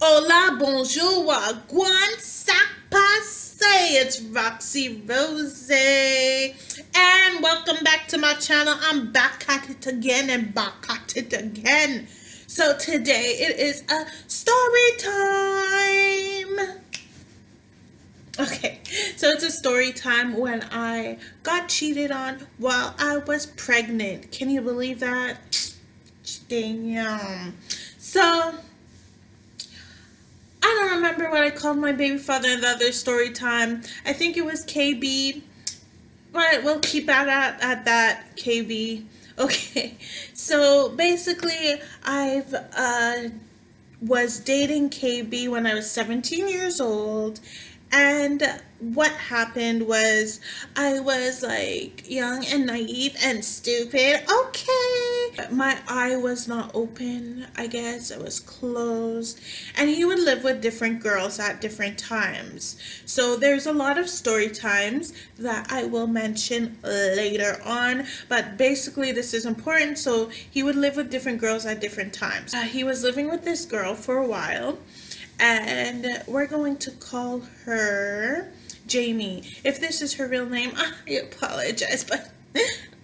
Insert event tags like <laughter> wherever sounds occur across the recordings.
Hola, bonjour, wagwan, passe. It's Roxy Rose. And welcome back to my channel. I'm back at it again and back at it again. So today it is a story time. Okay, so it's a story time when I got cheated on while I was pregnant. Can you believe that? Damn. So, I don't remember what I called my baby father in the other story time. I think it was KB, but we'll keep at, at, at that, KB. Okay, so basically, I've, uh, was dating KB when I was 17 years old and what happened was I was like young and naive and stupid. Okay. My eye was not open, I guess. It was closed. And he would live with different girls at different times. So there's a lot of story times that I will mention later on. But basically, this is important. So he would live with different girls at different times. Uh, he was living with this girl for a while and we're going to call her Jamie. If this is her real name, <laughs> I apologize, but <laughs>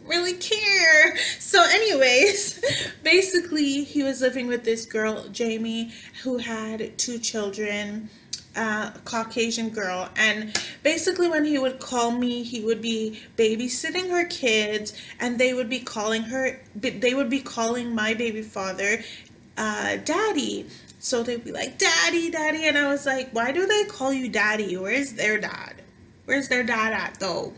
really care. So anyways, <laughs> basically he was living with this girl, Jamie, who had two children, uh, a Caucasian girl. And basically when he would call me, he would be babysitting her kids and they would be calling her, they would be calling my baby father uh, daddy. So they'd be like, Daddy, Daddy. And I was like, Why do they call you Daddy? Where's their dad? Where's their dad at, though?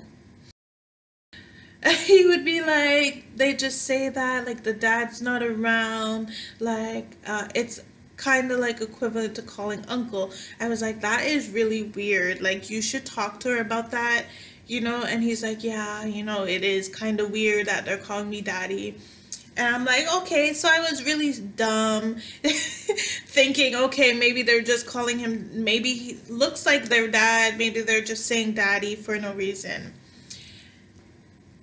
<laughs> he would be like, they just say that, like, the dad's not around. Like, uh, it's kind of like equivalent to calling uncle. I was like, That is really weird. Like, you should talk to her about that, you know? And he's like, Yeah, you know, it is kind of weird that they're calling me Daddy. And I'm like, okay, so I was really dumb <laughs> thinking, okay, maybe they're just calling him, maybe he looks like their dad, maybe they're just saying daddy for no reason.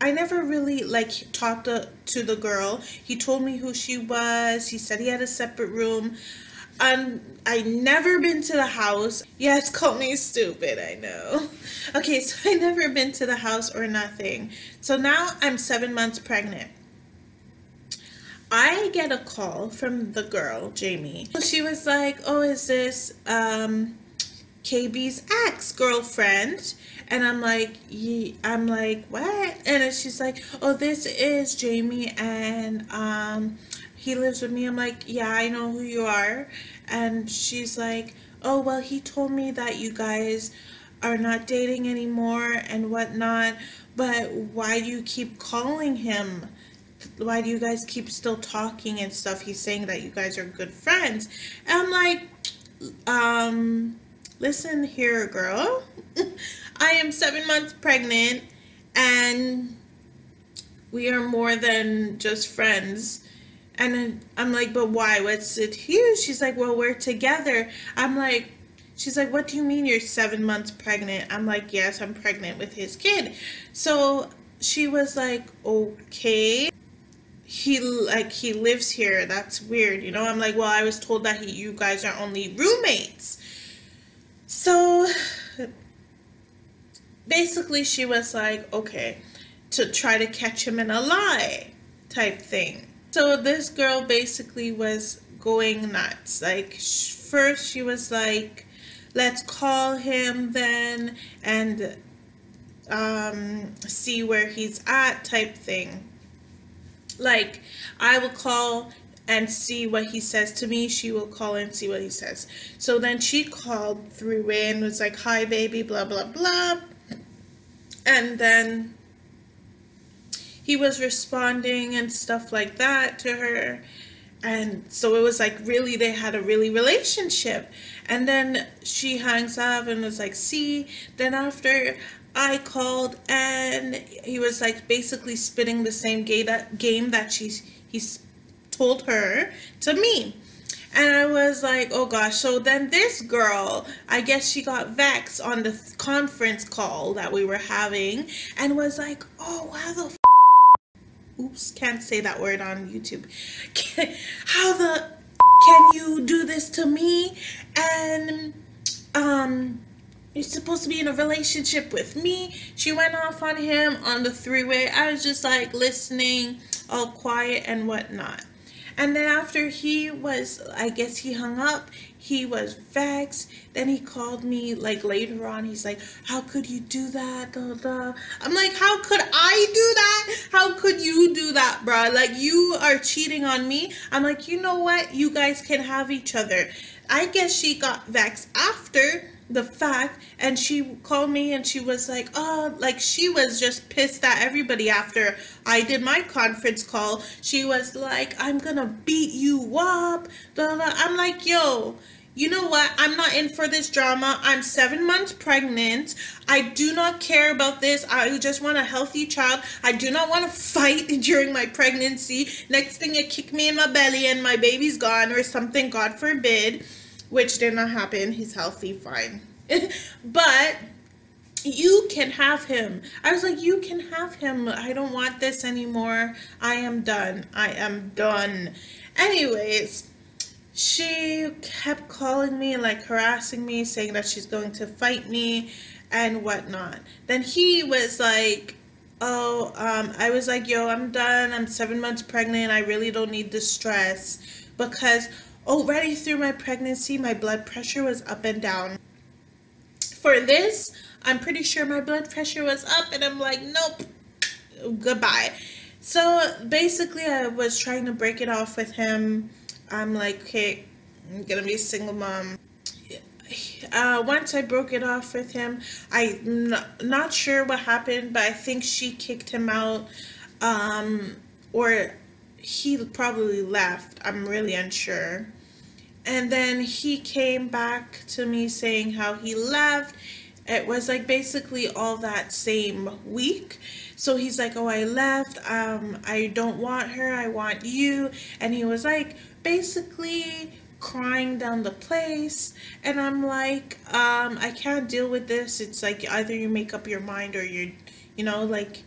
I never really like talked to, to the girl. He told me who she was. He said he had a separate room. Um, I never been to the house. Yes, <laughs> call me stupid, I know. Okay, so I never been to the house or nothing. So now I'm seven months pregnant. I get a call from the girl, Jamie. She was like, oh, is this um, KB's ex-girlfriend? And I'm like, I'm like, what? And she's like, oh, this is Jamie and um, he lives with me. I'm like, yeah, I know who you are. And she's like, oh, well, he told me that you guys are not dating anymore and whatnot, but why do you keep calling him? Why do you guys keep still talking and stuff? He's saying that you guys are good friends. And I'm like, um, listen here, girl. <laughs> I am seven months pregnant and we are more than just friends. And I'm like, but why? What's it huge? She's like, well, we're together. I'm like, she's like, what do you mean you're seven months pregnant? I'm like, yes, I'm pregnant with his kid. So she was like, okay he like he lives here. That's weird you know? I'm like well i was told that he, you guys are only roommates. So basically she was like okay to try to catch him in a lie type thing. So this girl basically was going nuts. Like first she was like let's call him then and um, see where he's at type thing like I will call and see what he says to me. She will call and see what he says. So then she called through and was like, hi baby, blah, blah, blah. And then he was responding and stuff like that to her. And so it was like really, they had a really relationship. And then she hangs up and was like, see, then after I called and he was like basically spitting the same game that game that she's he's told her to me. And I was like, oh gosh. So then this girl, I guess she got vexed on the conference call that we were having and was like, oh, why the oops, can't say that word on YouTube. How the can you do this to me? And um you're supposed to be in a relationship with me. She went off on him on the three way. I was just like listening, all quiet and whatnot. And then after he was, I guess he hung up, he was vexed. Then he called me like later on. He's like, How could you do that? Da, da. I'm like, How could I do that? How could you do that, bruh? Like, you are cheating on me. I'm like, You know what? You guys can have each other. I guess she got vexed after the fact and she called me and she was like oh like she was just pissed at everybody after i did my conference call she was like i'm gonna beat you up blah, blah. i'm like yo you know what? I'm not in for this drama. I'm seven months pregnant. I do not care about this. I just want a healthy child. I do not want to fight <laughs> during my pregnancy. Next thing, you kick me in my belly and my baby's gone or something, God forbid which did not happen. He's healthy, fine. <laughs> but you can have him. I was like, you can have him. I don't want this anymore. I am done. I am done. Anyways, she kept calling me, like harassing me, saying that she's going to fight me and whatnot. Then he was like, oh, um, I was like, yo, I'm done. I'm seven months pregnant. I really don't need the stress because Already through my pregnancy, my blood pressure was up and down. For this, I'm pretty sure my blood pressure was up and I'm like, nope, goodbye. So basically, I was trying to break it off with him. I'm like, okay, I'm gonna be a single mom. Uh, once I broke it off with him, I'm not sure what happened, but I think she kicked him out. Um, or he probably left. I'm really unsure. And then he came back to me saying how he left. It was like basically all that same week. So he's like, "Oh, I left. Um, I don't want her. I want you." And he was like, basically crying down the place and i'm like um i can't deal with this it's like either you make up your mind or you're you know like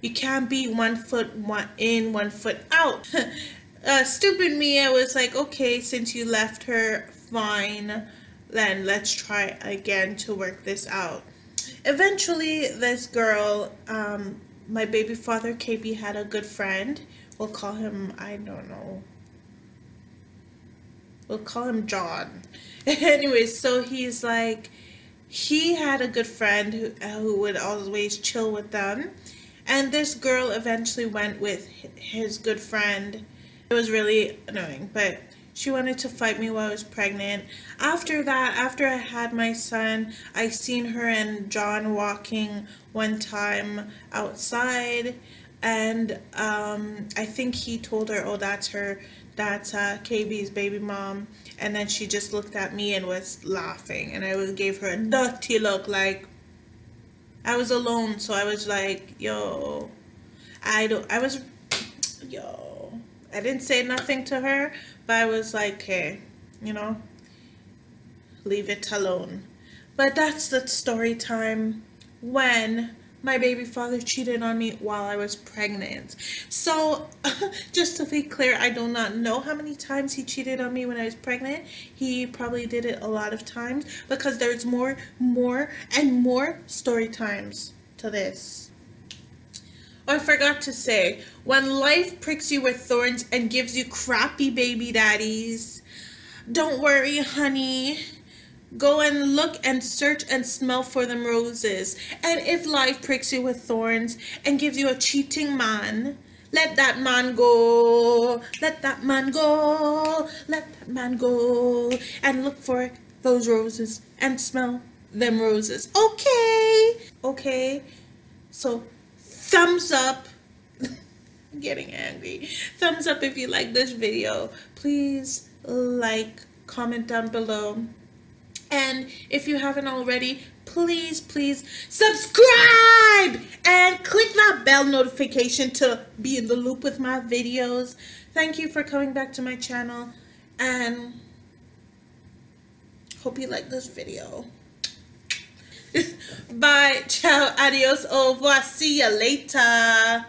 you can't be one foot one in, one foot out. <laughs> uh, stupid I was like, okay, since you left her, fine. Then let's try again to work this out. Eventually, this girl, um, my baby father, KB, had a good friend. We'll call him, I don't know. We'll call him John. <laughs> Anyways, so he's like, he had a good friend who, who would always chill with them and this girl eventually went with his good friend. It was really annoying, but she wanted to fight me while I was pregnant. After that, after I had my son, I seen her and John walking one time outside and um, I think he told her, oh, that's her, that's uh, KB's baby mom. And then she just looked at me and was laughing. And I gave her a dirty look like, I was alone, so I was like, yo, I don't, I was, yo, I didn't say nothing to her, but I was like, hey, you know, leave it alone. But that's the story time when my baby father cheated on me while I was pregnant. So, <laughs> just to be clear, I do not know how many times he cheated on me when I was pregnant. He probably did it a lot of times because there's more, more, and more story times to this. I forgot to say, when life pricks you with thorns and gives you crappy baby daddies, don't worry, honey Go and look and search and smell for them roses. And if life pricks you with thorns and gives you a cheating man, let that man go. Let that man go. Let that man go. And look for those roses and smell them roses. Okay. Okay. So, thumbs up. I'm <laughs> getting angry. Thumbs up if you like this video. Please like, comment down below and if you haven't already, please, please subscribe and click that bell notification to be in the loop with my videos. Thank you for coming back to my channel and hope you like this video. <laughs> Bye. Ciao. Adios. Au revoir. See you later.